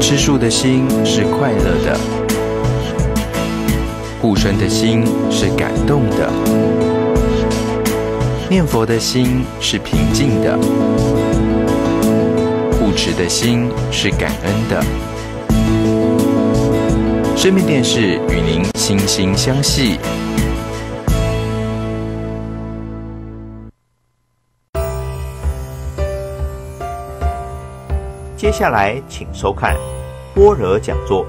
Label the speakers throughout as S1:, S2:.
S1: 吃素的心是快乐的，护身的心是感动的，念佛的心是平静的，护持的心是感恩的。生命电视与您心心相系。
S2: 接下来，请收看般若讲座。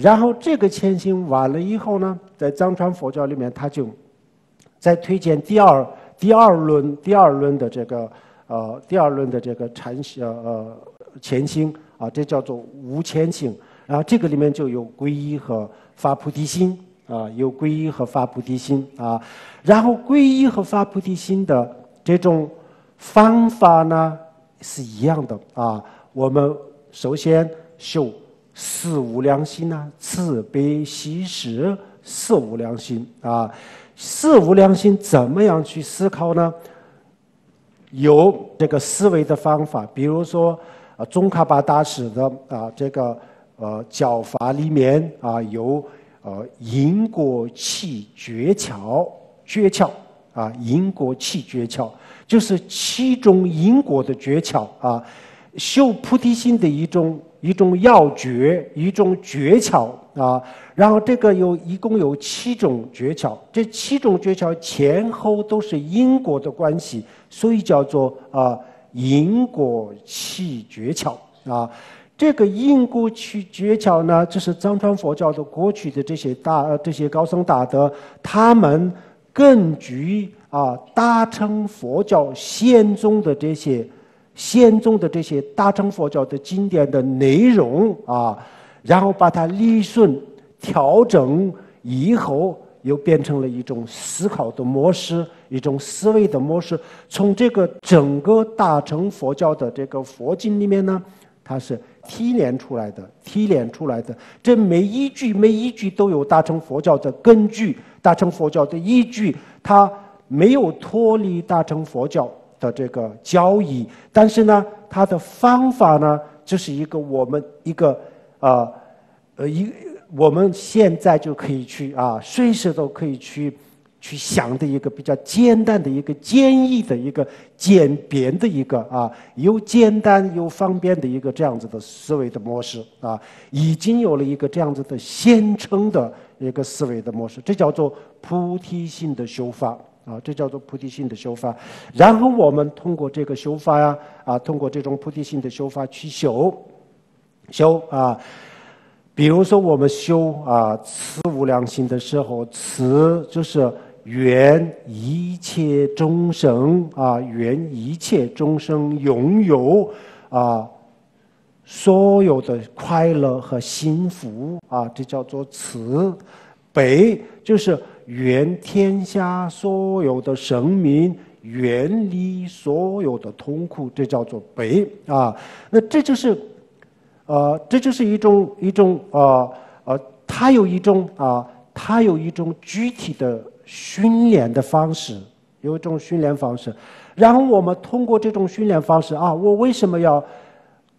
S3: 然后这个前行完了以后呢，在藏传佛教里面，他就在推荐第二第二轮第二轮的这个呃第二轮的这个禅呃呃前行啊，这叫做无前行。然后这个里面就有皈依和发菩提心啊，有皈依和发菩提心啊。然后皈依和发菩提心的这种方法呢是一样的啊。我们首先修。四无量心呐，慈悲喜舍四无量心啊，四无量心怎么样去思考呢？有这个思维的方法，比如说，啊，宗喀巴大师的啊，这个呃教法里面啊，有呃因果气诀窍诀窍啊，因果气诀窍就是七种因果的诀窍啊，修菩提心的一种。一种要诀，一种诀窍啊，然后这个有一共有七种诀窍，这七种诀窍前后都是因果的关系，所以叫做啊因果气诀窍啊。这个因果气诀窍呢，这是藏传佛教的过去的这些大这些高僧大德，他们根据啊大乘佛教宪宗的这些。先宗的这些大乘佛教的经典的内容啊，然后把它理顺、调整以后，又变成了一种思考的模式，一种思维的模式。从这个整个大乘佛教的这个佛经里面呢，它是提炼出来的，提炼出来的。这每一句每一句都有大乘佛教的根据，大乘佛教的依据，它没有脱离大乘佛教。的这个交易，但是呢，它的方法呢，就是一个我们一个啊呃一我们现在就可以去啊，随时都可以去去想的一个比较简单的一个简易的一个简便的一个啊，又简单又方便的一个这样子的思维的模式啊，已经有了一个这样子的现成的一个思维的模式，这叫做菩提心的修法。啊，这叫做菩提心的修法。然后我们通过这个修法呀啊，通过这种菩提心的修法去修修啊。比如说，我们修啊慈无量心的时候，慈就是愿一切众生啊，愿一切众生拥有啊所有的快乐和幸福啊，这叫做慈。悲就是愿天下所有的生命远离所有的痛苦，这叫做悲啊。那这就是。呃，这就是一种一种呃呃，它有一种啊，它有一种具体的训练的方式，有一种训练方式。然后我们通过这种训练方式啊，我为什么要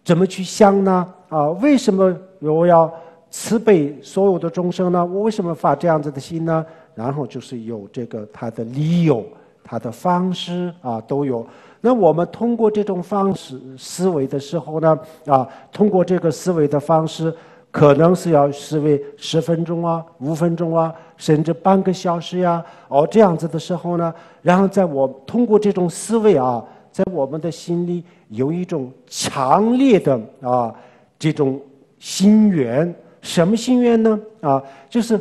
S3: 怎么去想呢？啊，为什么我要慈悲所有的众生呢？我为什么发这样子的心呢？然后就是有这个它的理由、它的方式啊，都有。那我们通过这种方式思维的时候呢，啊，通过这个思维的方式，可能是要思维十分钟啊、五分钟啊，甚至半个小时呀，哦，这样子的时候呢，然后在我通过这种思维啊，在我们的心里有一种强烈的啊这种心愿，什么心愿呢？啊，就是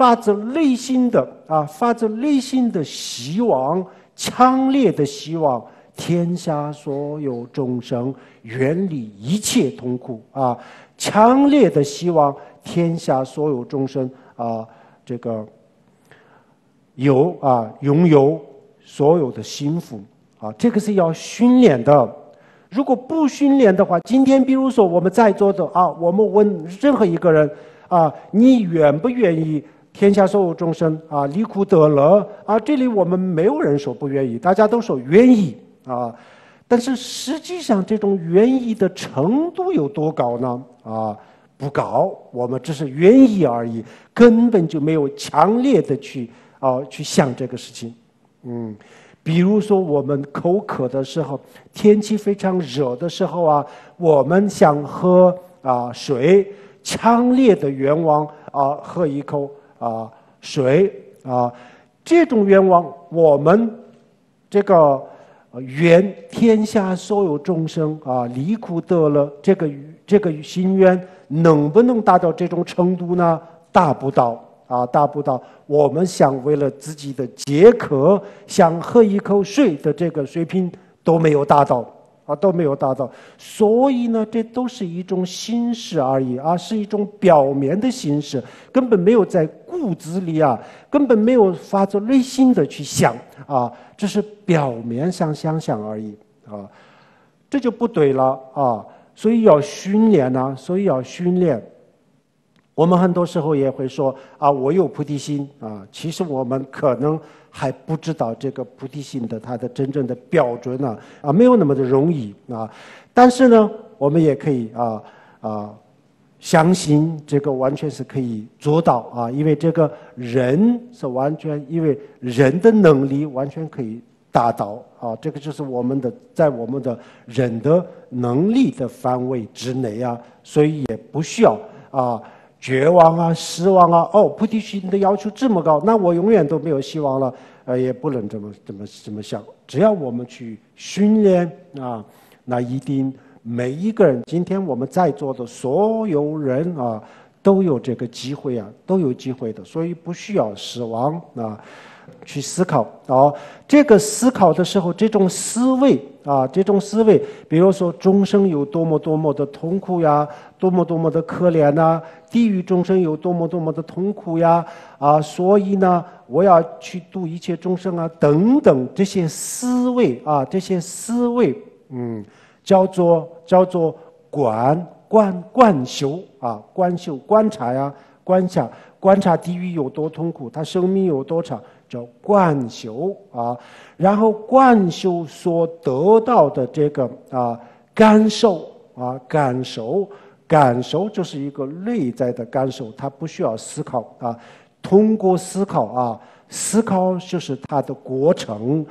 S3: 发自内心的啊，发自内心的希望。强烈的希望天下所有众生远离一切痛苦啊！强烈的希望天下所有众生啊，这个有啊拥有所有的幸福啊！这个是要训练的。如果不训练的话，今天比如说我们在座的啊，我们问任何一个人啊，你愿不愿意？天下所有众生啊，离苦得乐啊！这里我们没有人说不愿意，大家都说愿意啊。但是实际上，这种愿意的程度有多高呢？啊，不高。我们只是愿意而已，根本就没有强烈的去啊去想这个事情。嗯，比如说我们口渴的时候，天气非常热的时候啊，我们想喝啊水，强烈的愿望啊，喝一口。啊，水啊，这种愿望，我们这个愿天下所有众生啊离苦得乐，这个这个心愿能不能达到这种程度呢？达不到啊，达不到。我们想为了自己的解渴，想喝一口水的这个水平都没有达到。啊，都没有达到，所以呢，这都是一种形式而已啊，是一种表面的形式，根本没有在骨子里啊，根本没有发自内心的去想啊，只是表面上想想而已啊，这就不对了啊，所以要训练呢，所以要训练。我们很多时候也会说啊，我有菩提心啊，其实我们可能。还不知道这个菩提心的它的真正的标准呢啊，没有那么的容易啊。但是呢，我们也可以啊啊，相信这个完全是可以做到啊，因为这个人是完全，因为人的能力完全可以达到啊。这个就是我们的在我们的人的能力的范围之内啊，所以也不需要啊。绝望啊，失望啊！哦，菩提心的要求这么高，那我永远都没有希望了。呃，也不能这么、这么、这么想。只要我们去训练啊，那一定每一个人，今天我们在座的所有人啊，都有这个机会啊，都有机会的。所以不需要失望啊。去思考哦，这个思考的时候，这种思维啊，这种思维，比如说众生有多么多么的痛苦呀，多么多么的可怜呐，地狱众生有多么多么的痛苦呀，啊，所以呢，我要去度一切众生啊，等等这些思维啊，这些思维，嗯，叫做叫做观观观修啊，观修观察呀，观察观察地狱有多痛苦，他生命有多长。叫观修啊，然后观修所得到的这个啊感受啊感受感受就是一个内在的感受，它不需要思考啊，通过思考啊，思考就是它的过程，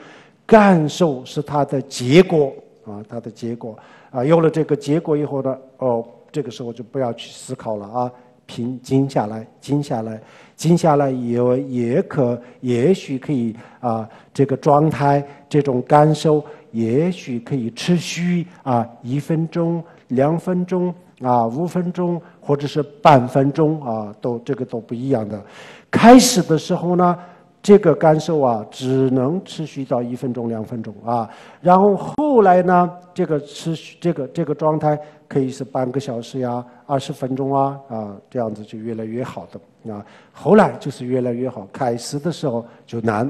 S3: 感受是它的结果啊，它的结果啊，有了这个结果以后呢，哦，这个时候就不要去思考了啊，平静下来，静下来，静下来也也可，也许可以啊，这个状态，这种感受，也许可以持续啊，一分钟、两分钟啊，五分钟，或者是半分钟啊，都这个都不一样的。开始的时候呢。这个感受啊，只能持续到一分钟、两分钟啊。然后后来呢，这个持续这个这个状态可以是半个小时呀、二十分钟啊啊，这样子就越来越好的啊。后来就是越来越好，开始的时候就难。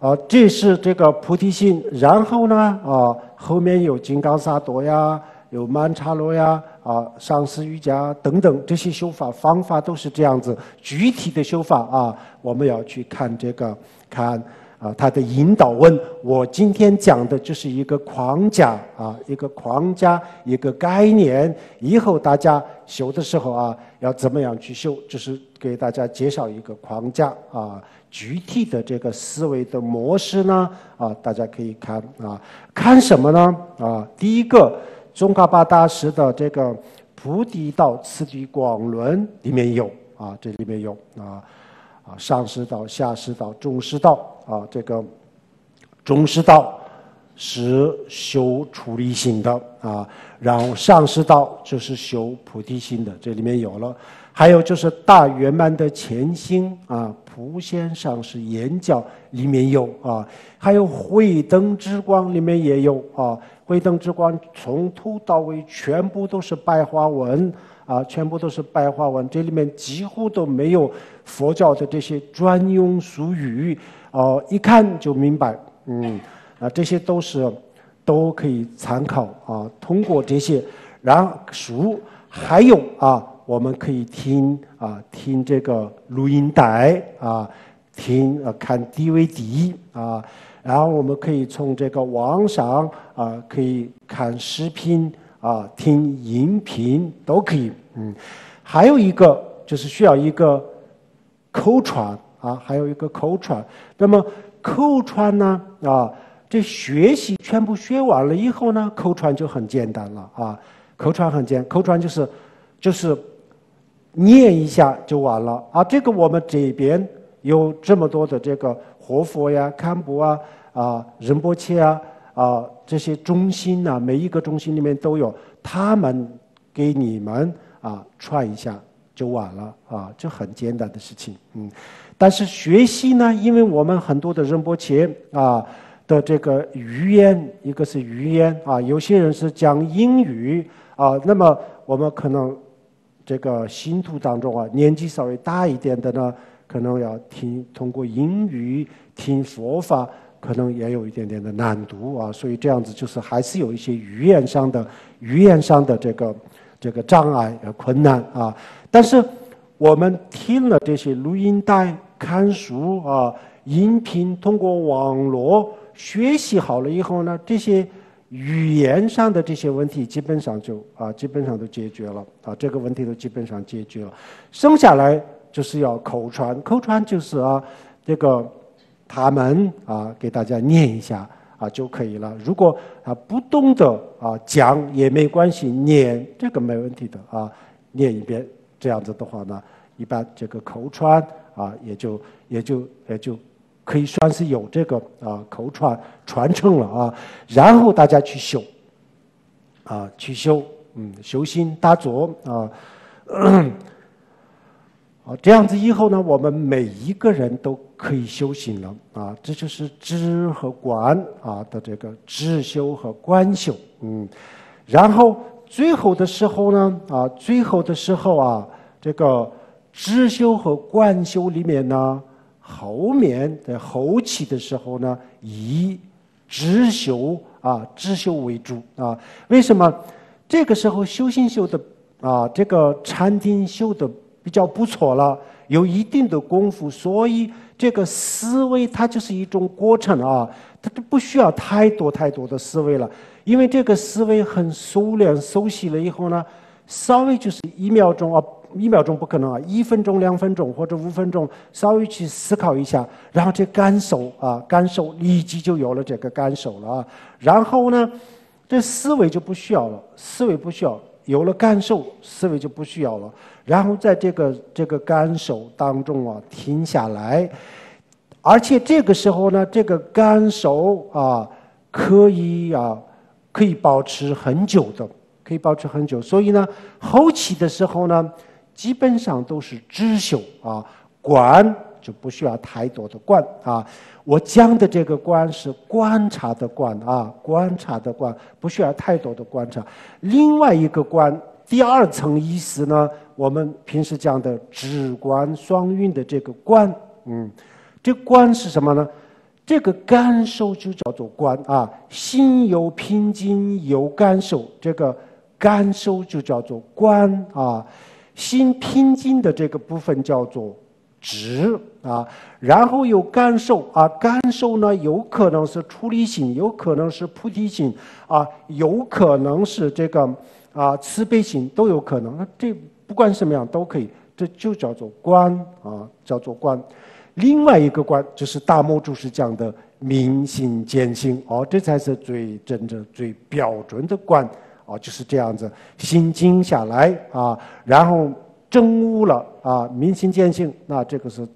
S3: 啊，这是这个菩提心。然后呢啊，后面有金刚萨埵呀。有曼茶罗呀，啊，上师瑜伽等等这些修法方法都是这样子。具体的修法啊，我们要去看这个，看啊，它的引导问。我今天讲的就是一个框架啊，一个框架，一个概念。以后大家修的时候啊，要怎么样去修？就是给大家介绍一个框架啊，具体的这个思维的模式呢，啊，大家可以看啊，看什么呢？啊，第一个。宗喀巴大师的这个《菩提道次第广论》里面有啊，这里面有啊啊上师道、下师道、中师道啊，这个中师道是修出离心的啊，然后上师道就是修菩提心的，这里面有了。还有就是大圆满的前心啊，普贤上师眼角里面有啊，还有慧灯之光里面也有啊。慧灯之光从头到尾全部都是白话文啊，全部都是白话文，这里面几乎都没有佛教的这些专用术语哦，一看就明白，嗯，啊，这些都是都可以参考啊。通过这些，然后书还有啊，我们可以听啊，听这个录音带啊，听啊，看 DVD 啊。然后我们可以从这个网上啊，可以看视频啊，听音频都可以。嗯，还有一个就是需要一个口传啊，还有一个口传。那么口传呢啊，这学习全部学完了以后呢，口传就很简单了啊。口传很简，口传就是就是念一下就完了啊。这个我们这边有这么多的这个活佛呀、堪布啊。啊，仁波切啊，啊，这些中心呢，每一个中心里面都有，他们给你们啊串一下就完了啊，这很简单的事情，嗯。但是学习呢，因为我们很多的仁波切啊的这个语言，一个是语言啊，有些人是讲英语啊，那么我们可能这个信徒当中啊，年纪稍微大一点的呢，可能要听通过英语听佛法。可能也有一点点的难度啊，所以这样子就是还是有一些语言上的语言上的这个这个障碍和困难啊。但是我们听了这些录音带、看书啊、音频，通过网络学习好了以后呢，这些语言上的这些问题基本上就啊基本上都解决了啊，这个问题都基本上解决了。剩下来就是要口传，口传就是啊这个。他们啊，给大家念一下啊就可以了。如果啊不懂得啊讲也没关系，念这个没问题的啊，念一遍这样子的话呢，一般这个口传啊也就也就也就可以算是有这个啊口传传承了啊。然后大家去修啊去修，嗯，修心打坐啊。啊，这样子以后呢，我们每一个人都可以修行了啊！这就是知和观啊的这个知修和观修，嗯。然后最后的时候呢，啊，最后的时候啊，这个知修和观修里面呢，后面在后期的时候呢，以知修啊，知修为主啊。为什么？这个时候修行修的啊，这个禅定修的。比较不错了，有一定的功夫，所以这个思维它就是一种过程啊，它就不需要太多太多的思维了，因为这个思维很熟练熟悉了以后呢，稍微就是一秒钟啊，一秒钟不可能啊，一分钟、两分钟或者五分钟，稍微去思考一下，然后这感受啊，感受立即就有了这个感受了啊。然后呢，这思维就不需要了，思维不需要，有了感受，思维就不需要了。然后在这个这个感受当中啊，停下来，而且这个时候呢，这个感受啊，可以啊，可以保持很久的。可以保持很久，所以呢，后期的时候呢，基本上都是知修啊，观就不需要太多的观啊。我讲的这个观是观察的观啊，观察的观，不需要太多的观察。另外一个观，第二层意思呢，我们平时讲的直观双运的这个观，嗯，这观是什么呢？这个感受就叫做观啊，心有平静有感受，这个。感受就叫做观啊，心平静的这个部分叫做直啊，然后有感受啊，感受呢有可能是出离心，有可能是菩提心啊，有可能是这个啊慈悲心都有可能。那这不管什么样都可以，这就叫做观啊，叫做观。另外一个观就是大摩祖师讲的明心见性哦，这才是最真正、最标准的观。啊，就是这样子，心静下来啊，然后正悟了啊，明心见性，那这个是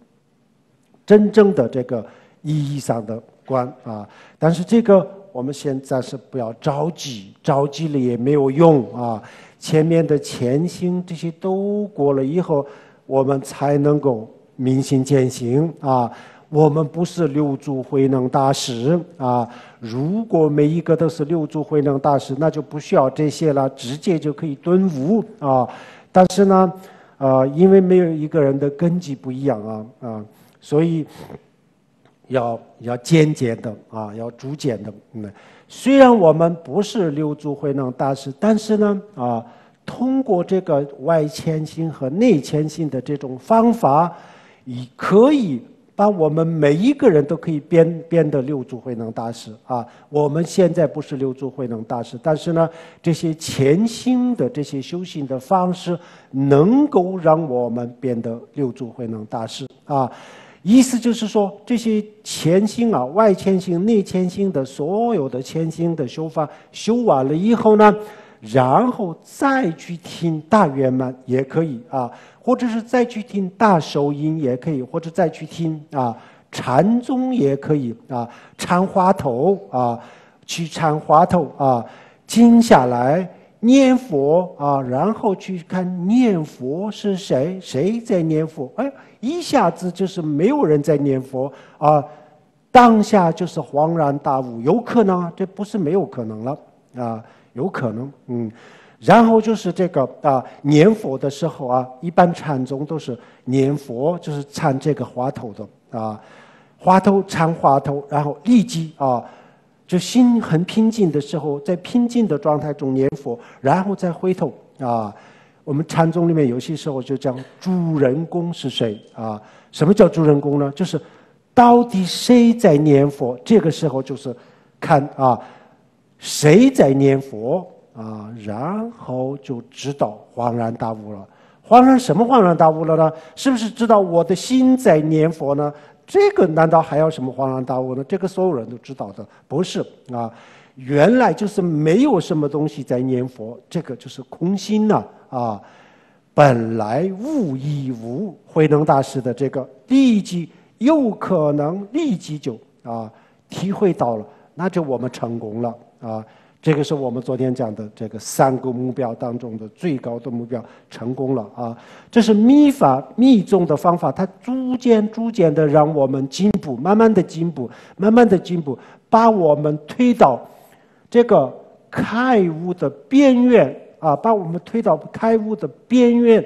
S3: 真正的这个意义上的观啊。但是这个我们现在是不要着急，着急了也没有用啊。前面的前行这些都过了以后，我们才能够明心见性啊。我们不是六祖慧能大师啊！如果每一个都是六祖慧能大师，那就不需要这些了，直接就可以顿悟啊！但是呢，啊，因为没有一个人的根基不一样啊啊，所以要要渐渐的啊，要逐渐的。嗯，虽然我们不是六祖慧能大师，但是呢，啊，通过这个外迁心和内迁心的这种方法，以可以。那我们每一个人都可以编编的六祖慧能大师啊！我们现在不是六祖慧能大师，但是呢，这些潜心的这些修行的方式，能够让我们变得六祖慧能大师啊！意思就是说，这些潜心啊、外潜心、内潜心的所有的潜心的修法修完了以后呢，然后再去听大圆满也可以啊。或者是再去听大手音也可以，或者再去听啊禅宗也可以啊禅花头啊去禅花头啊静下来念佛啊，然后去看念佛是谁谁在念佛，哎，一下子就是没有人在念佛啊，当下就是恍然大悟，有可能啊，这不是没有可能了啊，有可能，嗯。然后就是这个啊，念佛的时候啊，一般禅宗都是念佛，就是唱这个花头的啊，花头唱花头，然后立即啊，就心很平静的时候，在平静的状态中念佛，然后再回头啊。我们禅宗里面有些时候就讲主人公是谁啊？什么叫主人公呢？就是到底谁在念佛？这个时候就是看啊，谁在念佛？啊，然后就知道恍然大悟了。恍然什么恍然大悟了呢？是不是知道我的心在念佛呢？这个难道还要什么恍然大悟呢？这个所有人都知道的，不是啊。原来就是没有什么东西在念佛，这个就是空心呐啊。本来无一无，慧能大师的这个立即有可能立即就啊体会到了，那就我们成功了啊。这个是我们昨天讲的这个三个目标当中的最高的目标，成功了啊！这是秘法密宗的方法，它逐渐逐渐的让我们进步，慢慢的进步，慢慢的进步，把我们推到这个开悟的边缘啊，把我们推到开悟的边缘，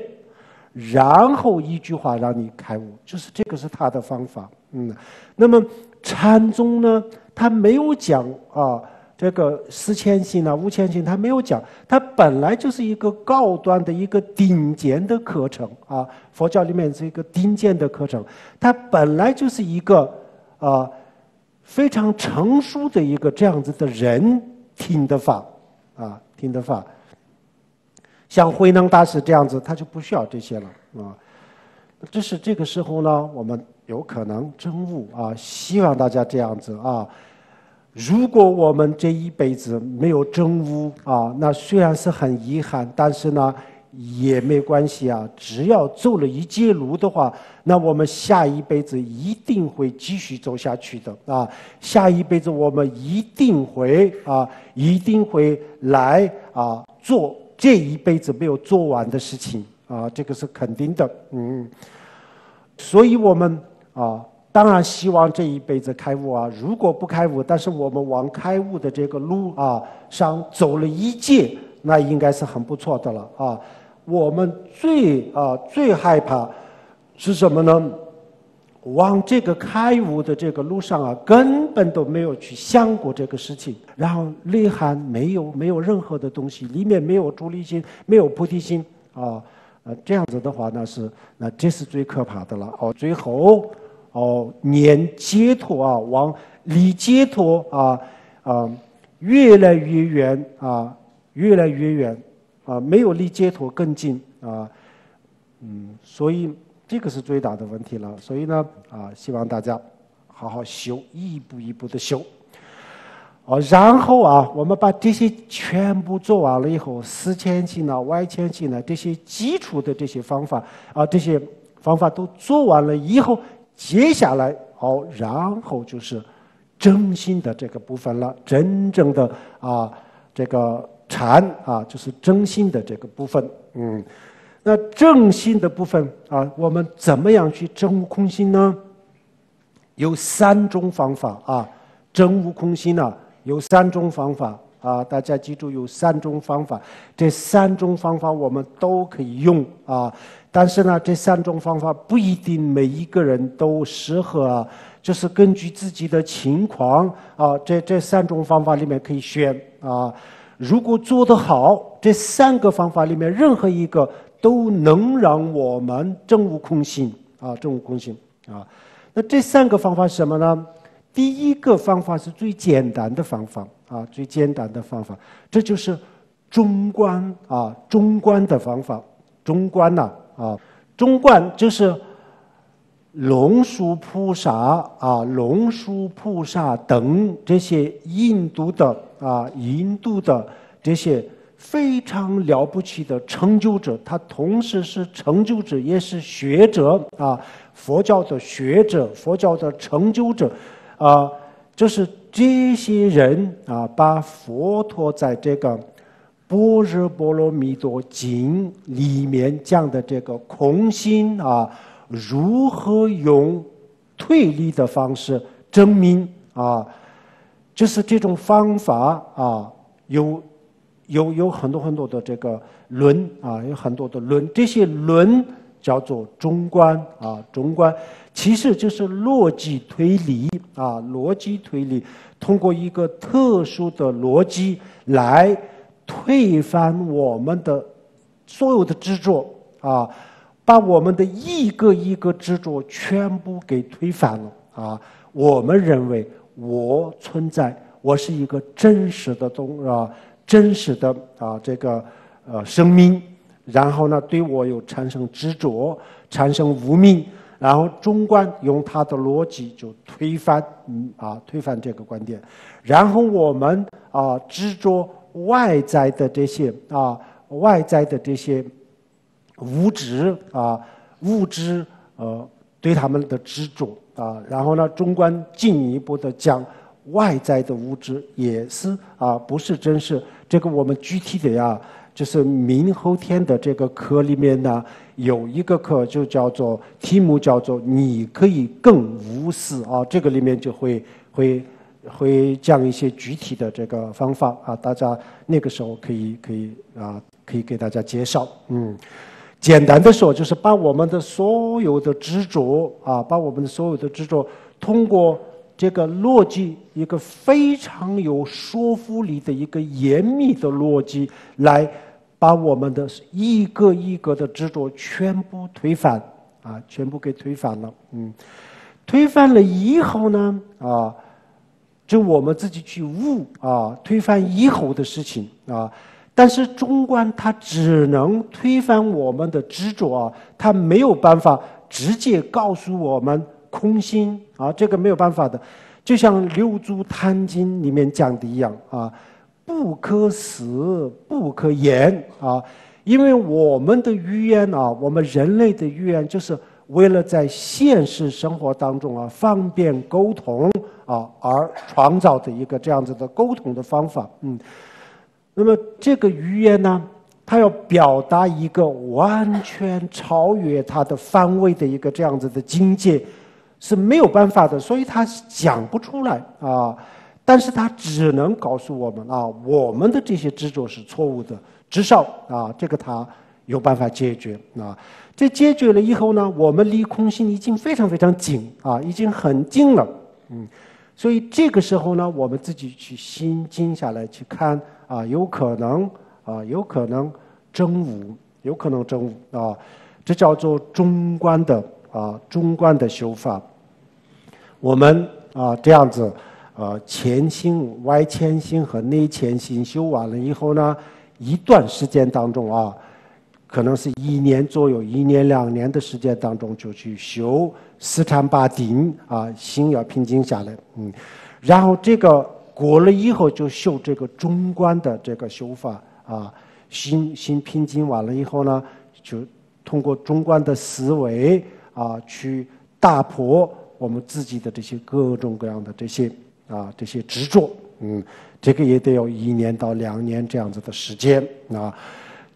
S3: 然后一句话让你开悟，就是这个是他的方法。嗯，那么禅宗呢，他没有讲啊。这个四千心啊，五千心，他没有讲，它本来就是一个高端的一个顶尖的课程啊，佛教里面是一个顶尖的课程，它本来就是一个啊非常成熟的一个这样子的人听的法啊，听的法。像慧能大师这样子，他就不需要这些了啊。这是这个时候呢，我们有可能真悟啊，希望大家这样子啊。如果我们这一辈子没有真悟啊，那虽然是很遗憾，但是呢也没关系啊。只要走了一截路的话，那我们下一辈子一定会继续走下去的啊。下一辈子我们一定会啊，一定会来啊做这一辈子没有做完的事情啊，这个是肯定的，嗯。所以我们啊。当然希望这一辈子开悟啊！如果不开悟，但是我们往开悟的这个路啊上走了一界，那应该是很不错的了啊！我们最啊最害怕是什么呢？往这个开悟的这个路上啊，根本都没有去想过这个事情，然后内涵没有没有任何的东西，里面没有助力心，没有菩提心啊！呃，这样子的话，那是那这是最可怕的了哦！最后。哦，年解脱啊，往离解脱啊啊越来越远啊，越来越远啊，没有离解脱更近啊，嗯，所以这个是最大的问题了。所以呢啊，希望大家好好修，一步一步的修。哦，然后啊，我们把这些全部做完了以后，四千行呢、外千行呢这些基础的这些方法啊，这些方法都做完了以后。接下来，好，然后就是真心的这个部分了。真正的啊，这个禅啊，就是真心的这个部分。嗯，那正心的部分啊，我们怎么样去真悟空心呢？有三种方法啊，真悟空心呢，有三种方法啊，大家记住有三种方法。这三种方法我们都可以用啊。但是呢，这三种方法不一定每一个人都适合，就是根据自己的情况啊，这这三种方法里面可以选啊。如果做得好，这三个方法里面任何一个都能让我们证悟空性啊，证悟空性啊。那这三个方法是什么呢？第一个方法是最简单的方法啊，最简单的方法，这就是中观啊，中观的方法，中观呐。啊，中观就是龙树菩萨啊，龙树菩萨等这些印度的啊，印度的这些非常了不起的成就者，他同时是成就者，也是学者啊，佛教的学者，佛教的成就者啊，就是这些人啊，把佛陀在这个。般若波罗蜜多经里面讲的这个空心啊，如何用推理的方式证明啊？就是这种方法啊，有有有很多很多的这个论啊，有很多的论，这些论叫做中观啊，中观其实就是逻辑推理啊，逻辑推理通过一个特殊的逻辑来。推翻我们的所有的执着啊，把我们的一个一个执着全部给推翻了啊！我们认为我存在，我是一个真实的东啊，真实的啊这个呃生命，然后呢对我有产生执着，产生无名，然后中观用他的逻辑就推翻嗯啊推翻这个观点，然后我们啊执着。外在的这些啊，外在的这些物质啊，物质呃，对他们的执着啊，然后呢，中观进一步的将，外在的物质也是啊，不是真实。这个我们具体的呀，就是明后天的这个课里面呢，有一个课就叫做题目叫做“你可以更无私”啊，这个里面就会会。会讲一些具体的这个方法啊，大家那个时候可以可以啊，可以给大家介绍。嗯，简单的说，就是把我们的所有的执着啊，把我们的所有的执着，通过这个逻辑，一个非常有说服力的一个严密的逻辑，来把我们的一个一个的执着全部推翻啊，全部给推翻了。嗯，推翻了以后呢，啊。就我们自己去悟啊，推翻以后的事情啊，但是中观它只能推翻我们的执着啊，它没有办法直接告诉我们空心啊，这个没有办法的。就像《六祖坛经》里面讲的一样啊，不可思，不可言啊，因为我们的语言啊，我们人类的语言就是为了在现实生活当中啊方便沟通啊而创造的一个这样子的沟通的方法。嗯，那么这个语言呢，它要表达一个完全超越它的范围的一个这样子的境界。是没有办法的，所以他讲不出来啊。但是他只能告诉我们啊，我们的这些执着是错误的，至少啊，这个他有办法解决啊。这解决了以后呢，我们离空心已经非常非常近啊，已经很近了。嗯，所以这个时候呢，我们自己去心静下来去看啊，有可能啊，有可能真无，有可能真无啊，这叫做中观的。啊，中观的修法，我们啊这样子，呃，前心、外前心和内前心修完了以后呢，一段时间当中啊，可能是一年左右、一年两年的时间当中，就去修四禅八定啊，心要平静下来，嗯，然后这个过了以后，就修这个中观的这个修法啊，心心平静完了以后呢，就通过中观的思维。啊，去打破我们自己的这些各种各样的这些啊这些执着，嗯，这个也得有一年到两年这样子的时间啊。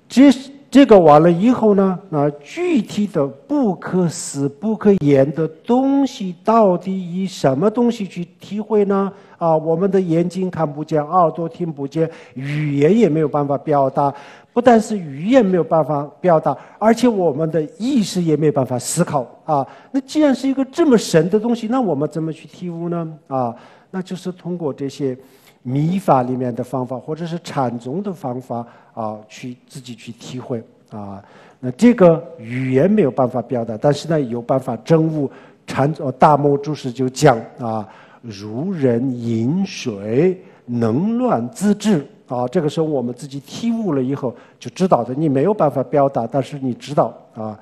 S3: 这这个完了以后呢，那，具体的不可思不可言的东西，到底以什么东西去体会呢？啊，我们的眼睛看不见，耳朵听不见，语言也没有办法表达。不但是语言没有办法表达，而且我们的意识也没有办法思考啊。那既然是一个这么神的东西，那我们怎么去体悟呢？啊，那就是通过这些秘法里面的方法，或者是禅宗的方法啊，去自己去体会啊。那这个语言没有办法表达，但是呢，有办法证悟。禅大摩注释就讲啊，如人饮水，能乱自治。啊，这个时候我们自己体悟了以后就知道的，你没有办法表达，但是你知道啊，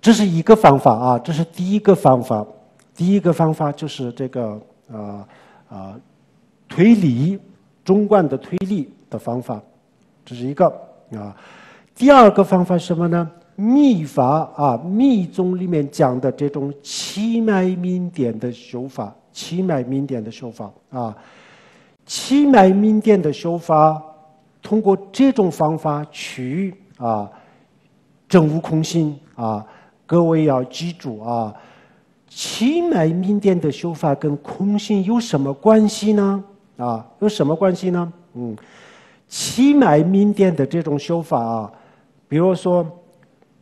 S3: 这是一个方法啊，这是第一个方法。第一个方法就是这个啊啊推理中观的推理的方法，这是一个啊。第二个方法什么呢？密法啊，密宗里面讲的这种七脉明点的修法，七脉明点的修法啊。七脉明点的修法，通过这种方法去啊证悟空性啊，各位要记住啊，气脉明点的修法跟空性有什么关系呢？啊，有什么关系呢？嗯，气脉明点的这种修法啊，比如说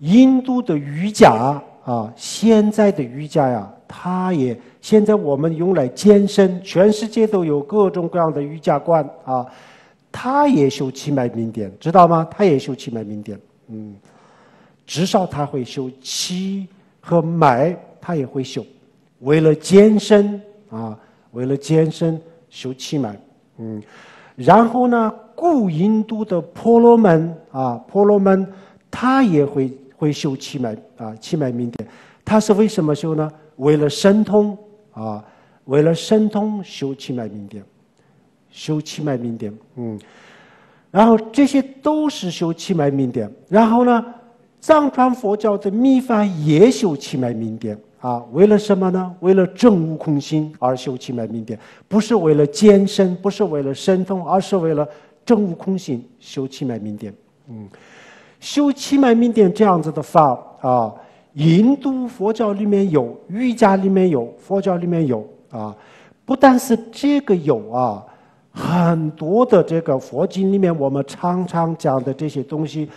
S3: 印度的瑜伽啊，现在的瑜伽呀。它也现在我们用来健身，全世界都有各种各样的瑜伽馆啊。它也修气脉明点，知道吗？它也修气脉明点，嗯，至少它会修气和脉，他也会修。为了健身啊，为了健身修气脉，嗯，然后呢，古印度的婆罗门啊，婆罗门他也会会修气脉啊，气脉明点，他是为什么修呢？为了神通啊，为了神通修气脉明点，修气脉明点，嗯，然后这些都是修气脉明点。然后呢，藏传佛教的秘法也修气脉明点啊。为了什么呢？为了证悟空心而修气脉明点，不是为了健身，不是为了神通，而是为了证悟空心修气脉明点。嗯，修气脉明点这样子的法啊。印度佛教里面有，瑜伽里面有，佛教里面有啊。不但是这个有啊，很多的这个佛经里面，我们常常讲的这些东西，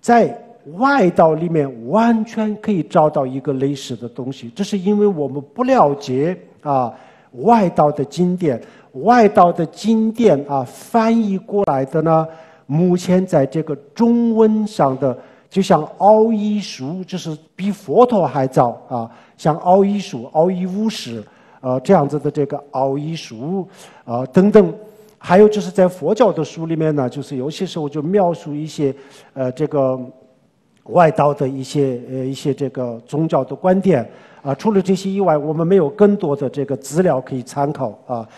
S3: 在外道里面完全可以找到一个类似的东西。这是因为我们不了解啊，外道的经典，外道的经典啊，翻译过来的呢，目前在这个中文上的。就像奥义书，就是比佛陀还早啊！像奥义书、奥义乌史，呃，这样子的这个奥义书，啊，等等，还有就是在佛教的书里面呢，就是有些时候就描述一些呃这个外道的一些呃一些这个宗教的观点啊。除了这些以外，我们没有更多的这个资料可以参考啊。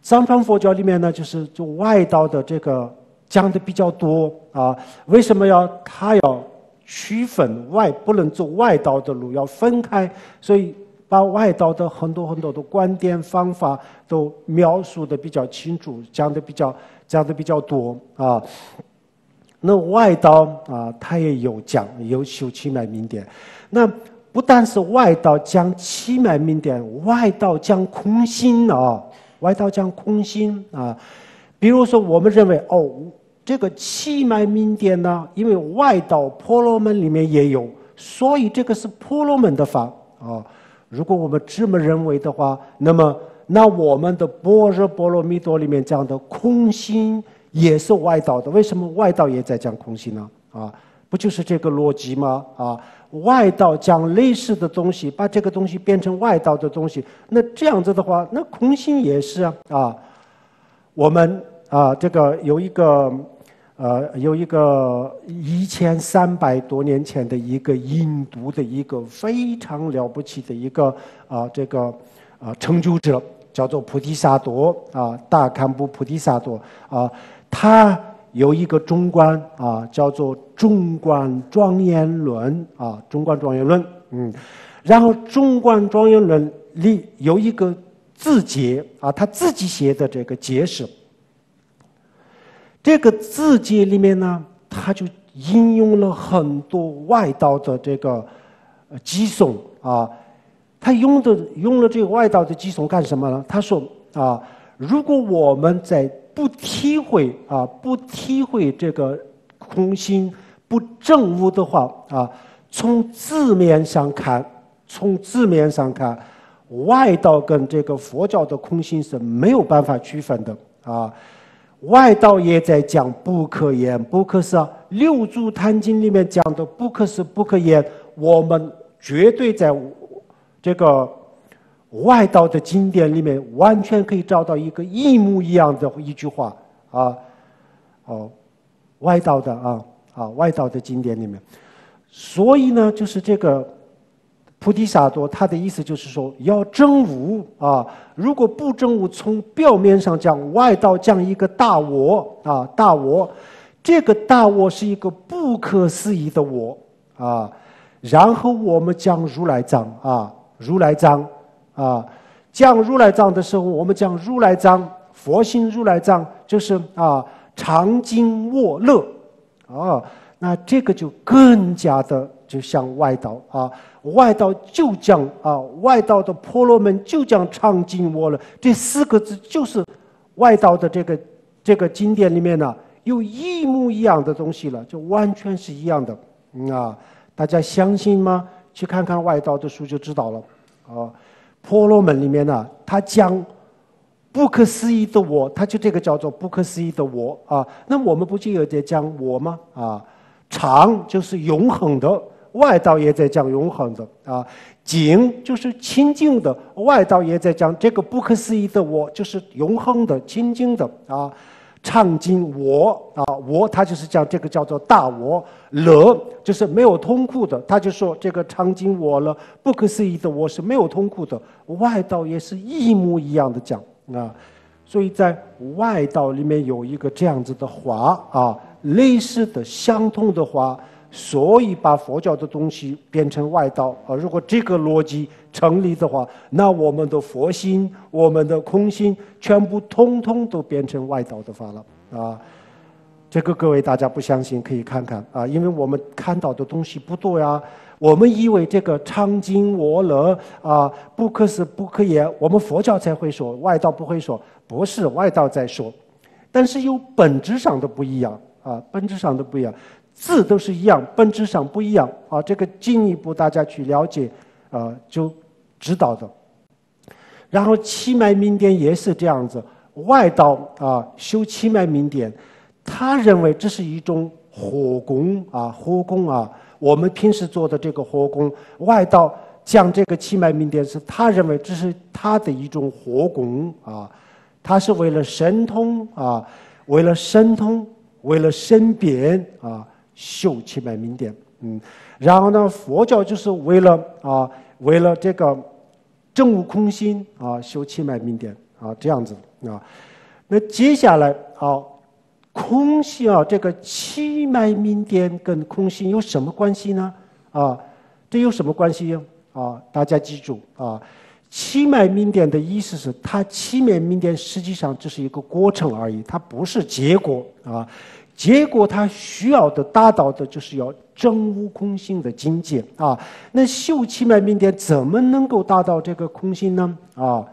S3: 藏传佛教里面呢，就是就外道的这个讲的比较多啊。为什么要他要区分外不能走外道的路，要分开？所以把外道的很多很多的观点方法都描述的比较清楚，讲的比较讲的比较多啊。那外道啊，他也有讲有修七脉明点。那不但是外道讲七脉明点，外道讲空心啊。外道讲空心啊，比如说我们认为哦，这个气脉明点呢，因为外道婆罗门里面也有，所以这个是婆罗门的法啊。如果我们这么认为的话，那么那我们的般若波罗蜜多里面讲的空心也是外道的，为什么外道也在讲空心呢？啊，不就是这个逻辑吗？啊？外道讲类似的东西，把这个东西变成外道的东西，那这样子的话，那空心也是啊啊。我们啊，这个有一个呃，有一个一千三百多年前的一个印度的一个非常了不起的一个啊，这个啊成就者，叫做菩提萨埵啊，大堪布菩提萨埵啊，他。有一个中观啊，叫做《中观庄严论》啊，《中观庄严论》嗯，然后《中观庄严论》里有一个字节啊，他自己写的这个解释。这个字节里面呢，他就引用了很多外道的这个寄颂啊，他用的用了这个外道的寄颂干什么呢？他说啊，如果我们在不体会啊，不体会这个空心，不证悟的话啊，从字面上看，从字面上看，外道跟这个佛教的空心是没有办法区分的啊。外道也在讲不可言，不可是啊，六祖坛经里面讲的不可是不可言，我们绝对在这个。外道的经典里面完全可以找到一个一模一样的一句话啊，哦，外道的啊啊外道的经典里面，所以呢，就是这个菩提萨埵，他的意思就是说要证悟啊，如果不证悟，从表面上讲，外道讲一个大我啊大我，这个大我是一个不可思议的我啊，然后我们讲如来藏啊如来藏。啊，讲如来藏的时候，我们讲如来藏，佛性如来藏就是啊，常经卧乐，啊，那这个就更加的就像外道啊，外道就讲啊，外道的婆罗门就讲常经卧乐，这四个字就是外道的这个这个经典里面呢，有一模一样的东西了，就完全是一样的，啊，大家相信吗？去看看外道的书就知道了，啊。婆罗门里面呢，他讲不可思议的我，他就这个叫做不可思议的我啊。那我们不就有在讲我吗？啊，常就是永恒的，外道也在讲永恒的啊。净就是清净的，外道也在讲这个不可思议的我，就是永恒的、清净的啊。唱经我啊，我他就是讲这个叫做大我了，就是没有痛苦的。他就说这个唱经我了，不可思议的我是没有痛苦的。外道也是一模一样的讲啊，所以在外道里面有一个这样子的话啊，类似的相通的话。所以把佛教的东西变成外道啊！如果这个逻辑成立的话，那我们的佛心、我们的空心，全部通通都变成外道的法了啊！这个各位大家不相信，可以看看啊，因为我们看到的东西不多呀。我们以为这个常经我乐啊，不可思不可言，我们佛教才会说，外道不会说，不是外道在说，但是有本质上的不一样啊，本质上的不一样。字都是一样，本质上不一样啊！这个进一步大家去了解，啊，就知道的。然后七脉明点也是这样子，外道啊修七脉明点，他认为这是一种火功啊，火功啊。我们平时做的这个火功，外道讲这个七脉明点是他认为这是他的一种火功啊。他是为了神通啊，为了神通，为了申辩啊，修七脉明点。嗯，然后呢，佛教就是为了啊，为了这个证悟空心啊，修七脉明点啊，这样子啊。那接下来啊，空心啊，这个七脉明点跟空心有什么关系呢？啊，这有什么关系呀啊？大家记住啊。七脉明点的意思是，它七脉明点实际上只是一个过程而已，它不是结果啊。结果他需要的达到的就是要真无空性的境界啊。那修气脉明点怎么能够达到这个空性呢？啊，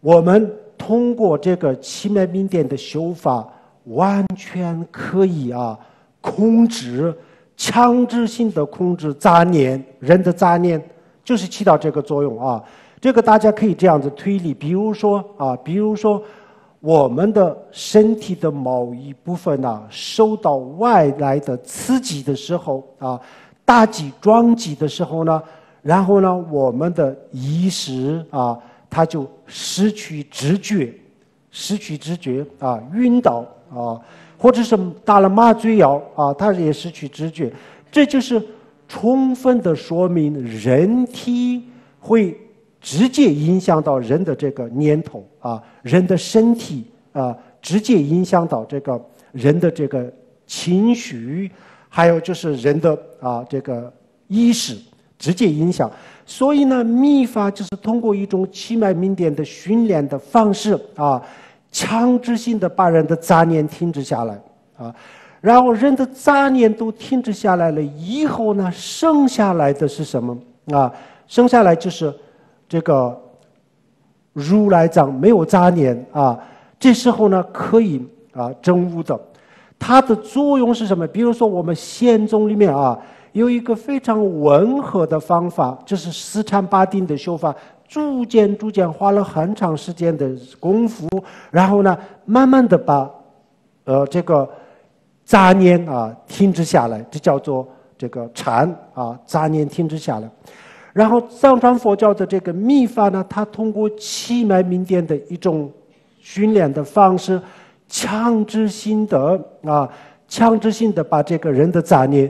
S3: 我们通过这个七脉明点的修法，完全可以啊控制强制性的控制杂念，人的杂念。就是起到这个作用啊，这个大家可以这样子推理，比如说啊，比如说我们的身体的某一部分呢，受到外来的刺激的时候啊，打击撞击的时候呢，然后呢，我们的意识啊，它就失去知觉，失去知觉啊，晕倒啊，或者是打了麻醉药啊，它也失去知觉，这就是。充分的说明人体会直接影响到人的这个念头啊，人的身体啊，直接影响到这个人的这个情绪，还有就是人的啊这个意识，直接影响。所以呢，秘法就是通过一种七脉明点的训练的方式啊，强制性的把人的杂念停止下来啊。然后人的杂念都停止下来了以后呢，剩下来的是什么啊？剩下来就是这个如来藏没有杂念啊。这时候呢，可以啊证悟的。它的作用是什么？比如说我们仙宗里面啊，有一个非常温和的方法，就是四禅八定的修法，逐渐逐渐花了很长时间的功夫，然后呢，慢慢的把呃这个。杂念啊，停止下来，这叫做这个禅啊，杂念停止下来。然后藏传佛教的这个秘法呢，它通过气脉明点的一种训练的方式，强制性的啊，强制性的把这个人的杂念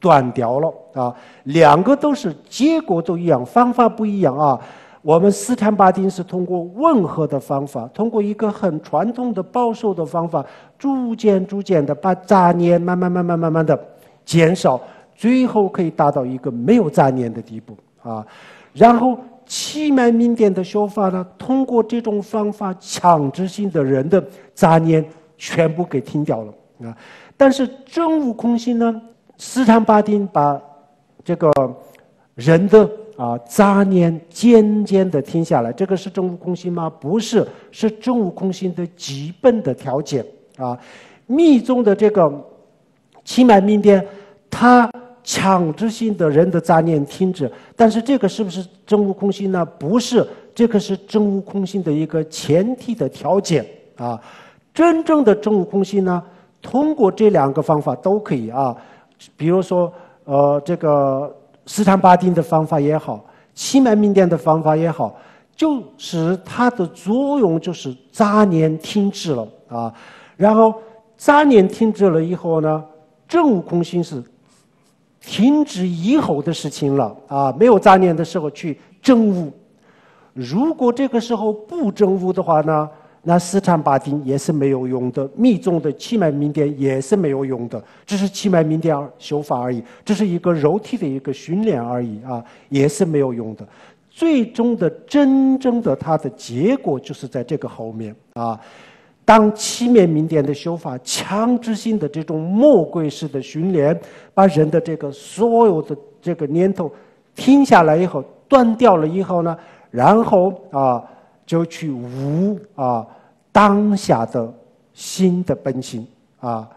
S3: 断掉了啊。两个都是结果都一样，方法不一样啊。我们四禅八定是通过温和的方法，通过一个很传统的保守的方法，逐渐逐渐的把杂念慢慢慢慢慢慢的减少，最后可以达到一个没有杂念的地步啊。然后七脉明点的修法呢，通过这种方法，强制性的人的杂念全部给听掉了啊。但是真悟空性呢，斯坦巴丁把这个人的。啊，杂念渐渐的停下来，这个是真悟空心吗？不是，是真悟空心的基本的条件啊。密宗的这个七脉明点，它强制性的人的杂念停止，但是这个是不是真悟空心呢？不是，这个是真悟空心的一个前提的条件啊。真正的真悟空心呢，通过这两个方法都可以啊。比如说，呃，这个。四禅八定的方法也好，七脉明点的方法也好，就是它的作用就是杂念停止了啊。然后杂念停止了以后呢，正悟空心是停止以后的事情了啊。没有杂念的时候去证悟，如果这个时候不证悟的话呢？那四禅八定也是没有用的，密宗的七脉明点也是没有用的，只是七脉明点修法而已，这是一个肉体的一个训练而已啊，也是没有用的。最终的真正的它的结果就是在这个后面啊。当七面明点的修法强制性的这种魔鬼式的训练，把人的这个所有的这个念头停下来以后，断掉了以后呢，然后啊。就去悟啊，当下的心的本性啊。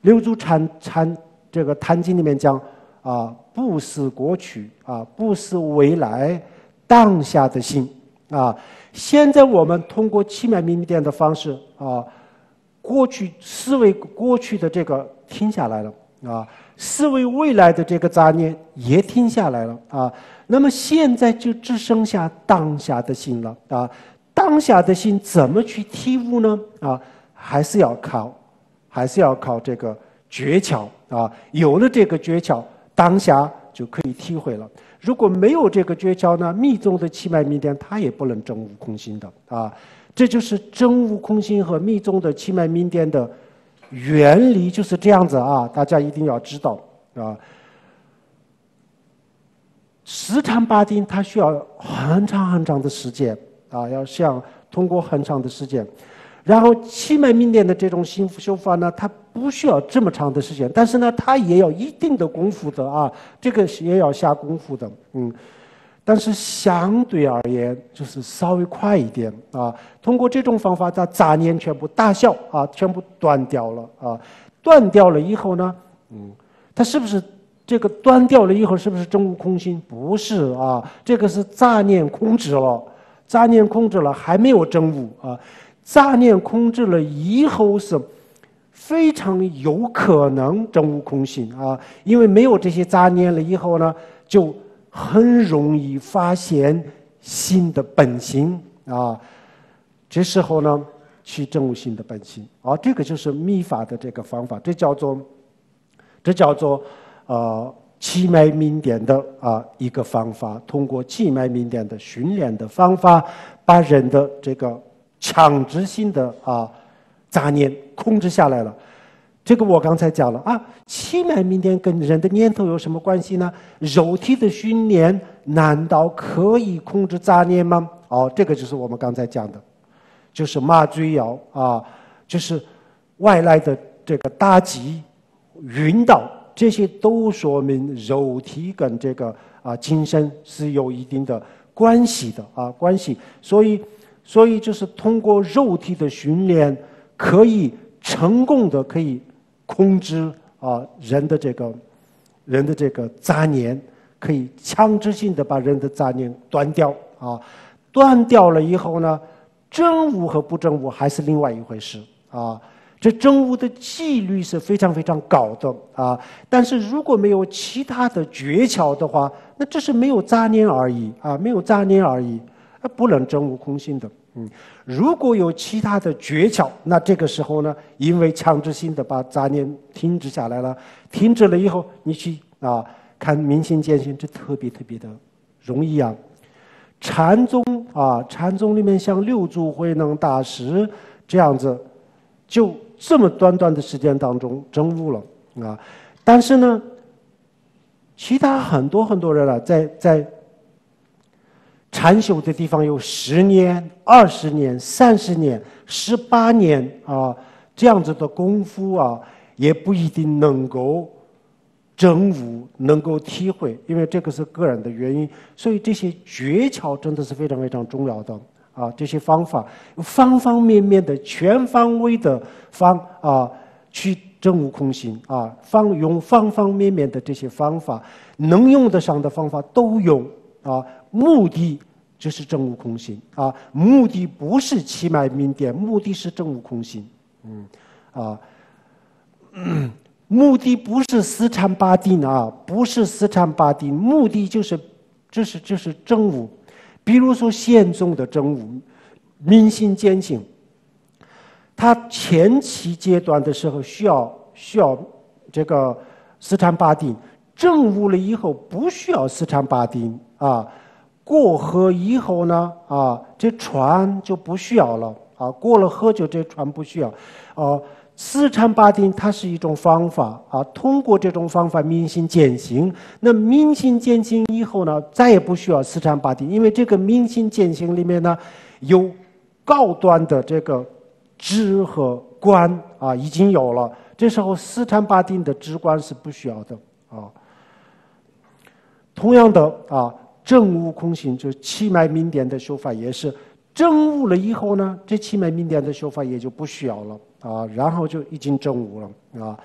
S3: 六祖禅禅这个《坛经》里面讲啊，不思过去啊，不思未来，当下的心啊。现在我们通过七脉明点的方式啊，过去思维过去的这个停下来了啊，思维未来的这个杂念也停下来了啊。那么现在就只剩下当下的心了啊！当下的心怎么去体悟呢？啊，还是要靠，还是要靠这个诀窍啊。有了这个诀窍，当下就可以体会了。如果没有这个诀窍呢，密宗的气脉明点它也不能真悟空心的啊。这就是真悟空心和密宗的气脉明点的原理，就是这样子啊。大家一定要知道啊。十禅八定，它需要很长很长的时间啊，要像通过很长的时间。然后七脉明点的这种心修法呢，它不需要这么长的时间，但是呢，它也要一定的功夫的啊，这个是也要下功夫的，嗯。但是相对而言，就是稍微快一点啊。通过这种方法，它杂念全部大笑啊，全部断掉了啊。断掉了以后呢，嗯，它是不是？这个断掉了以后，是不是真悟空心？不是啊，这个是杂念控制了，杂念控制了，还没有真悟啊。杂念控制了以后是非常有可能真悟空心啊，因为没有这些杂念了以后呢，就很容易发现心的本性啊。这时候呢，去真悟心的本性啊，这个就是密法的这个方法，这叫做，这叫做。呃，气脉明点的啊一个方法，通过气脉明点的训练的方法，把人的这个强制性的啊杂念控制下来了。这个我刚才讲了啊，气脉明天跟人的念头有什么关系呢？肉体的训练难道可以控制杂念吗？哦，这个就是我们刚才讲的，就是麻醉药啊，就是外来的这个打击、晕倒。这些都说明肉体跟这个啊精神是有一定的关系的啊关系，所以所以就是通过肉体的训练，可以成功的可以控制啊人的这个人的这个杂念，可以强制性的把人的杂念断掉啊，断掉了以后呢，真悟和不真悟还是另外一回事啊。这真悟的几率是非常非常高的啊！但是如果没有其他的诀窍的话，那只是没有杂念而已啊，没有杂念而已，啊，不能真悟空性的。嗯，如果有其他的诀窍，那这个时候呢，因为强制性的把杂念停止下来了，停止了以后，你去啊看明心见性，这特别特别的容易啊。禅宗啊，禅宗里面像六祖慧能大师这样子，就。这么短短的时间当中证悟了啊！但是呢，其他很多很多人啊，在在禅修的地方有十年、二十年、三十年、十八年啊，这样子的功夫啊，也不一定能够证悟、能够体会，因为这个是个人的原因。所以这些诀窍真的是非常非常重要的。啊，这些方法，方方面面的、全方位的方啊，去证悟空性啊，方用方方面面的这些方法，能用得上的方法都用啊，目的就是证悟空性啊，目的不是气脉明点，目的是证悟空性，嗯，啊，目的不是四禅八定啊，不是四禅八定，目的就是，就是就是证悟。比如说，宪宗的真悟，明心见性，他前期阶段的时候需要需要这个四禅八定，证悟了以后不需要四禅八定啊，过河以后呢啊，这船就不需要了啊，过了河就这船不需要，啊。四禅八定，它是一种方法啊。通过这种方法明心见性，那明心见性以后呢，再也不需要四禅八定，因为这个明心见性里面呢，有高端的这个知和观啊，已经有了。这时候四禅八定的知观是不需要的啊。同样的啊，正悟空性就是气脉明点的修法也是。证悟了以后呢，这七脉明点的修法也就不需要了啊，然后就已经证悟了啊。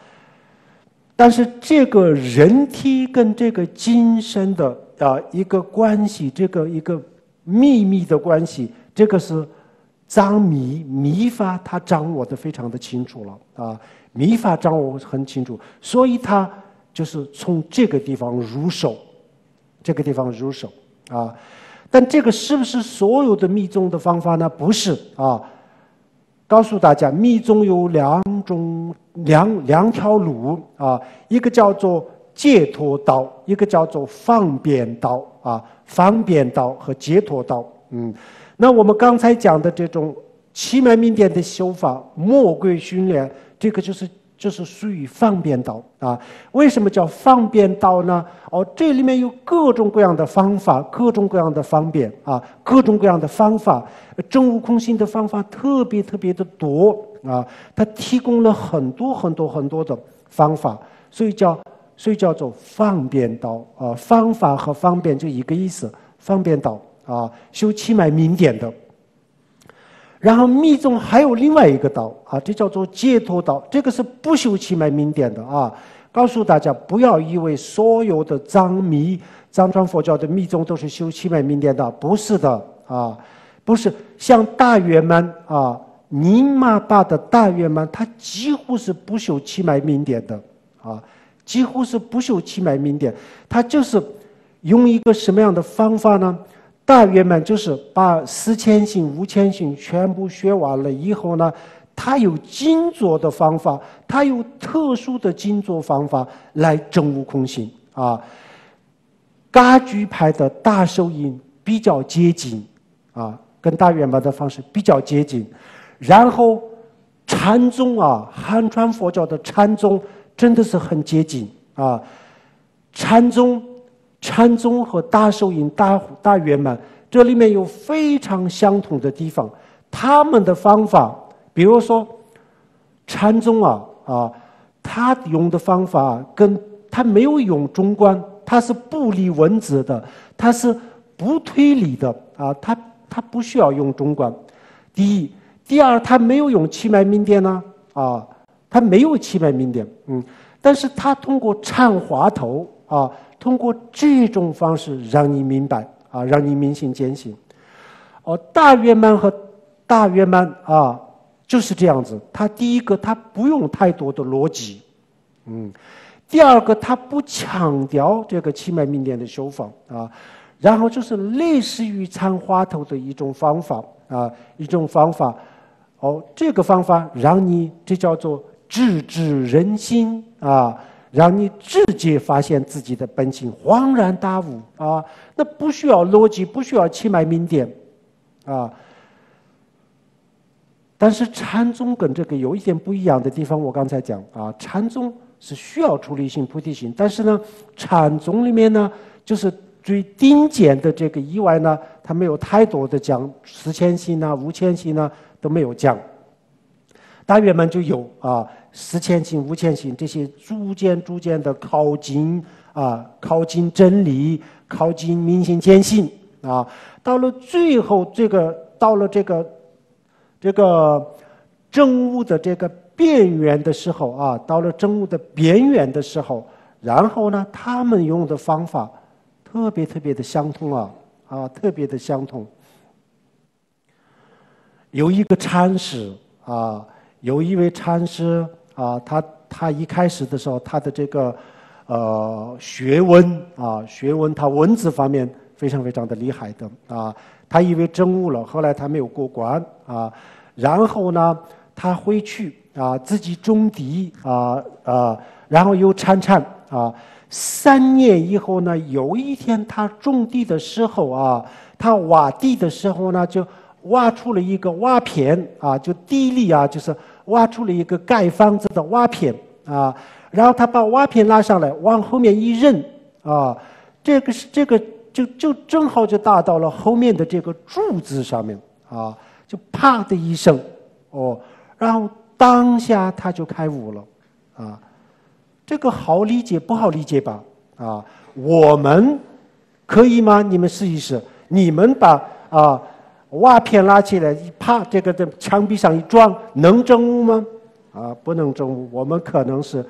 S3: 但是这个人体跟这个精神的啊一个关系，这个一个秘密的关系，这个是藏密密法，他掌握的非常的清楚了啊，密法掌握很清楚，所以他就是从这个地方入手，这个地方入手啊。但这个是不是所有的密宗的方法呢？不是啊。告诉大家，密宗有两种两两条路啊，一个叫做解脱道，一个叫做方便道啊。方便道和解脱道，嗯，那我们刚才讲的这种七脉明点的修法，魔鬼训练，这个就是这是属于方便道啊。为什么叫方便道呢？哦，这里面有各种各样的方法，各种各样的方便啊，各种各样的方法，真悟空性的方法特别特别的多啊。它提供了很多很多很多的方法，所以叫。所以叫做方便道啊，方法和方便就一个意思，方便道啊，修七脉明点的。然后密宗还有另外一个道啊，这叫做解脱道，这个是不修七脉明点的啊。告诉大家，不要以为所有的藏密、藏传佛教的密宗都是修七脉明点的，不是的啊，不是。像大圆满啊，宁玛巴的大圆满，它几乎是不修七脉明点的啊。几乎是不修七脉明点，他就是用一个什么样的方法呢？大圆满就是把四千行、五千行全部学完了以后呢，他有精作的方法，他有特殊的精作方法来证悟空性啊。噶举派的大手印比较接近啊，跟大圆满的方式比较接近。然后禅宗啊，汉传佛教的禅宗。真的是很接近啊！禅宗、禅宗和大受印、大大圆满，这里面有非常相同的地方。他们的方法，比如说禅宗啊啊，他用的方法跟他没有用中观，他是不离文字的，他是不推理的啊，他他不需要用中观。第一，第二，他没有用七脉明点呢啊。他没有七脉明点，嗯，但是他通过禅话头啊，通过这种方式让你明白啊，让你明心见性。哦，大圆满和大圆满啊，就是这样子。他第一个，他不用太多的逻辑，嗯；第二个，他不强调这个七脉明点的修法啊，然后就是类似于禅话头的一种方法啊，一种方法。哦，这个方法让你这叫做。直指人心啊，让你直接发现自己的本性，恍然大悟啊！那不需要逻辑，不需要七脉明点啊。但是禅宗跟这个有一点不一样的地方，我刚才讲啊，禅宗是需要出离心、菩提心，但是呢，禅宗里面呢，就是最顶尖的这个以外呢，它没有太多的讲四千心啊、五千心啊都没有讲。大圆满就有啊。四千行、五千行，这些逐渐、逐渐的靠近啊，靠近真理，靠近民心坚信啊。到了最后，这个到了这个这个真悟的这个边缘的时候啊，到了真悟的边缘的时候，然后呢，他们用的方法特别特别的相通啊啊，特别的相通。有一个禅师啊，有一位禅师。啊，他他一开始的时候，他的这个呃学问啊，学问他文字方面非常非常的厉害的啊。他以为真悟了，后来他没有过关啊。然后呢，他回去啊，自己种地啊啊，然后又铲铲啊。三年以后呢，有一天他种地的时候啊，他挖地的时候呢，就挖出了一个瓦片啊，就地里啊，就是。挖出了一个盖房子的瓦片啊，然后他把瓦片拉上来，往后面一扔啊，这个是这个就就正好就打到了后面的这个柱子上面啊，就啪的一声哦，然后当下他就开悟了啊，这个好理解不好理解吧？啊，我们可以吗？你们试一试，你们把啊。瓦片拉起来一啪，这个在墙壁上一撞，能证物吗？啊，不能证物。我们可能是，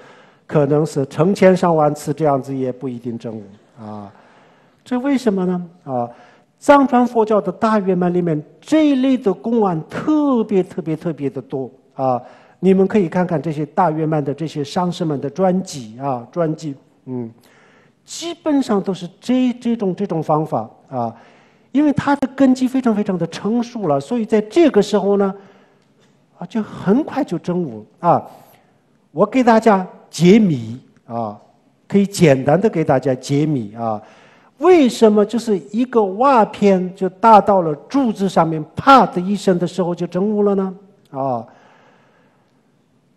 S3: 可能是成千上万次这样子也不一定证物啊。这为什么呢？啊，藏传佛教的大圆满里面这一类的公案特别特别特别的多啊。你们可以看看这些大圆满的这些上师们的专辑啊，专辑，嗯，基本上都是这这种这种方法啊。因为它的根基非常非常的成熟了，所以在这个时候呢，啊，就很快就蒸捂啊。我给大家解谜啊，可以简单的给大家解谜啊。为什么就是一个瓦片就打到了柱子上面，啪的一声的时候就蒸雾了呢？啊，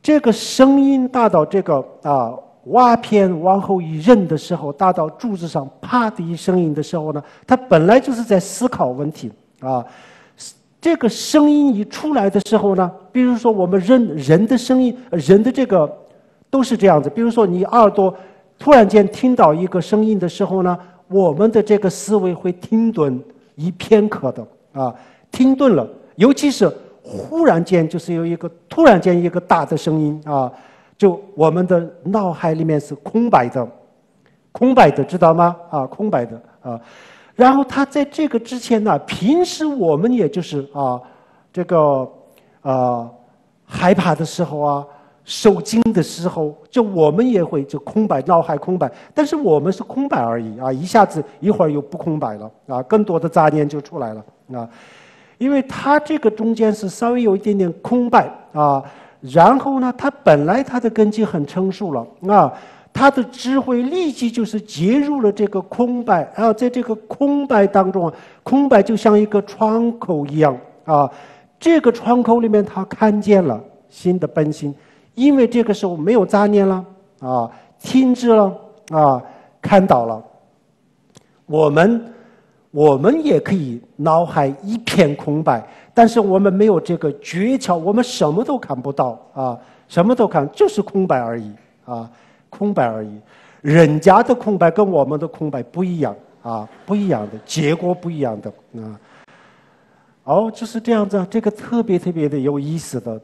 S3: 这个声音大到这个啊瓦片往后一扔的时候，打到柱子上，啪的一声音的时候呢，它本来就是在思考问题啊。这个声音一出来的时候呢，比如说我们人人的声音，人的这个都是这样子。比如说你耳朵突然间听到一个声音的时候呢。我们的这个思维会停顿一片刻的啊，停顿了。尤其是忽然间，就是有一个突然间一个大的声音啊，就我们的脑海里面是空白的，空白的，知道吗？啊，空白的啊。然后他在这个之前呢，平时我们也就是啊，这个啊害怕的时候啊。受惊的时候，就我们也会就空白，脑海空白，但是我们是空白而已啊！一下子一会儿又不空白了啊，更多的杂念就出来了啊！因为它这个中间是稍微有一点点空白啊，然后呢，它本来它的根基很成熟了啊，它的智慧立即就是接入了这个空白，然后在这个空白当中，空白就像一个窗口一样啊，这个窗口里面他看见了新的本心。因为这个时候没有杂念了啊，停止了啊，看到了。我们我们也可以脑海一片空白，但是我们没有这个诀窍，我们什么都看不到啊，什么都看就是空白而已啊，空白而已。人家的空白跟我们的空白不一样啊，不一样的结果不一样的啊。哦，就是这样子，这个特别特别的有意思的。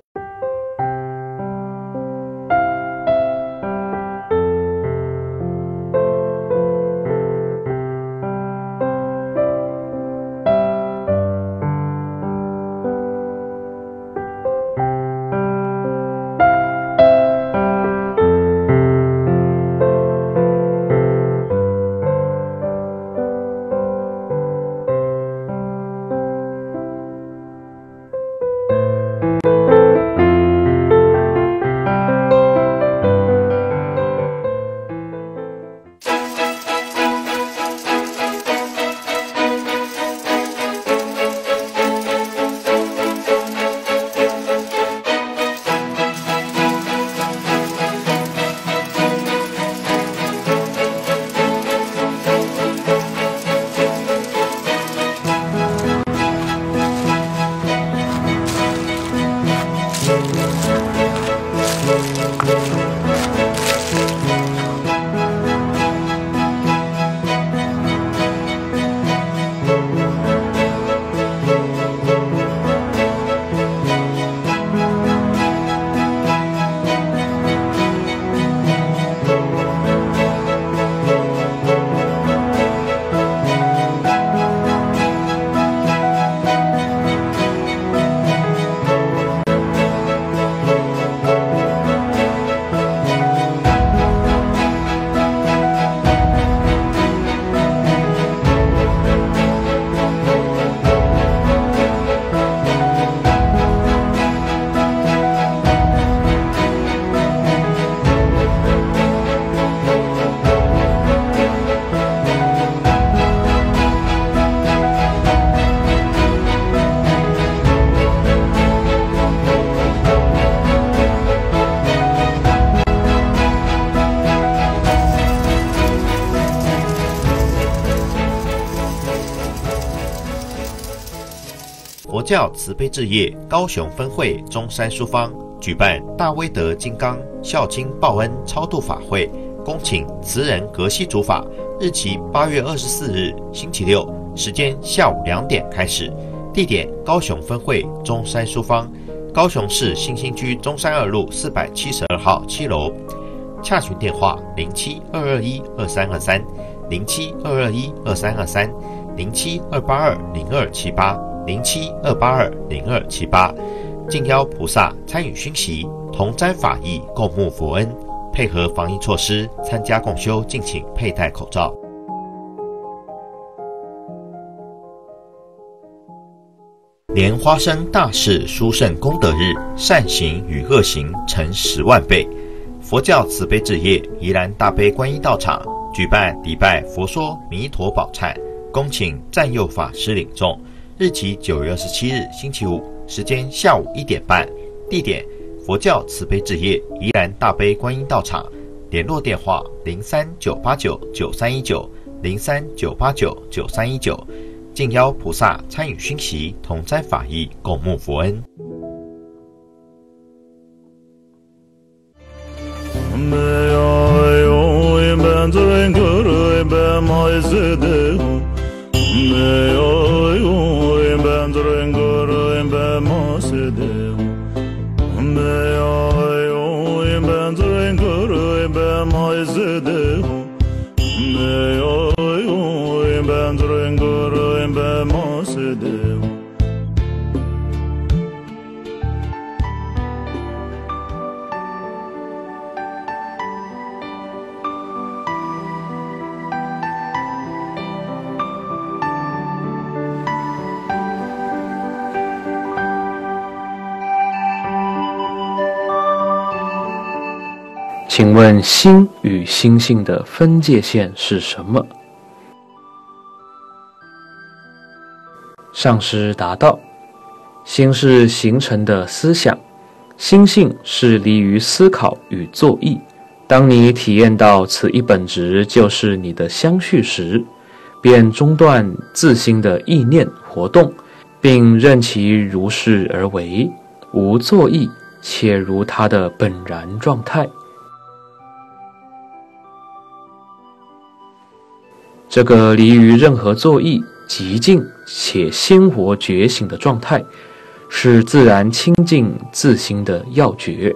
S4: 教慈悲置业高雄分会中山书坊举办大威德金刚孝经报恩超度法会，恭请慈人格西主法，日期八月二十四日星期六，时间下午两点开始，地点高雄分会中山书坊，高雄市新兴区中山二路四百七十二号七楼，洽询电话零七二二一二三二三零七二二一二三二三零七二八二零二七八。零七二八二零二七八，敬邀菩萨参与熏习，同沾法益，共沐佛恩，配合防疫措施参加共修，敬请佩戴口罩。莲花生大士殊胜功德日，善行与恶行成十万倍。佛教慈悲置业宜兰大悲观音道场举办礼拜佛说弥陀宝忏，恭请占佑法师领众。日期九月二十七日星期五，时间下午一点半，地点佛教慈悲置业宜兰大悲观音道场。联络电话：零三九八九九三一九零三九八九九三一九。敬邀菩萨参与熏习，同斋法义，共沐佛恩。
S5: me oiu in ben drengoro in ben mosedeu me oiu in ben drengoro in ben mosedeu me oiu in ben drengoro in ben mosedeu
S6: 请问心与心性的分界线是什么？上师答道：心是形成的思想，心性是离于思考与作意。当你体验到此一本质就是你的相续时，便中断自心的意念活动，并任其如是而为，无作意，且如它的本然状态。这个离于任何作意、极静且鲜活觉醒的状态，是自然清净自心的要诀。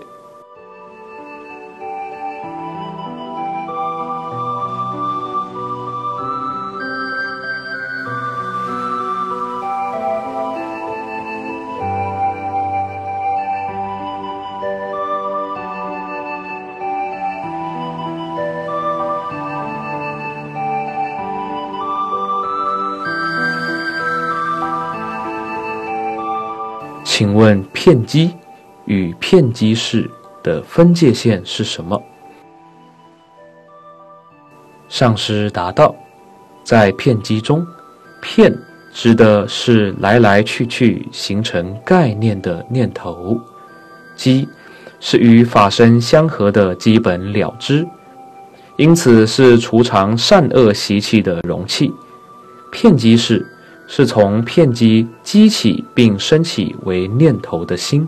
S6: 片机与片机式的分界线是什么？上师答道：在片机中，片指的是来来去去形成概念的念头，机是与法身相合的基本了知，因此是储藏善恶习气的容器。片机式。是从片机激起并升起为念头的心。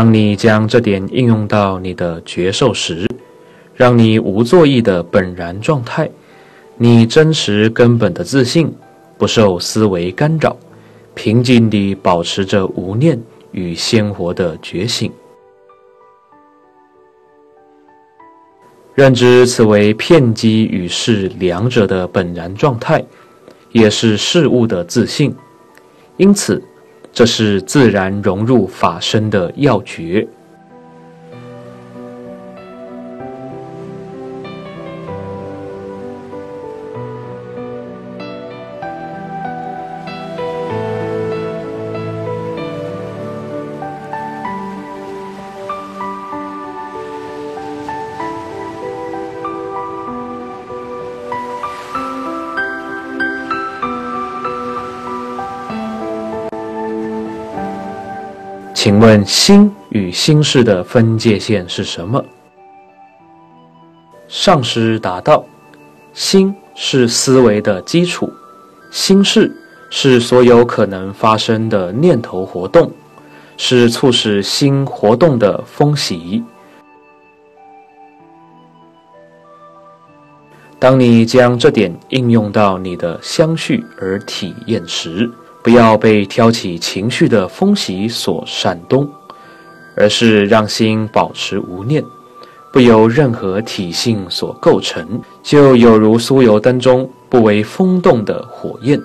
S6: 当你将这点应用到你的觉受时，让你无作意的本然状态，你真实根本的自信，不受思维干扰，平静地保持着无念与鲜活的觉醒，认知此为片机与事两者的本然状态，也是事物的自信，因此。这是自然融入法身的要诀。请问心与心事的分界线是什么？上师答道：心是思维的基础，心事是所有可能发生的念头活动，是促使心活动的风习。当你将这点应用到你的相续而体验时，不要被挑起情绪的风袭所煽动，而是让心保持无念，不由任何体性所构成，就有如酥油灯中不为风动的火焰。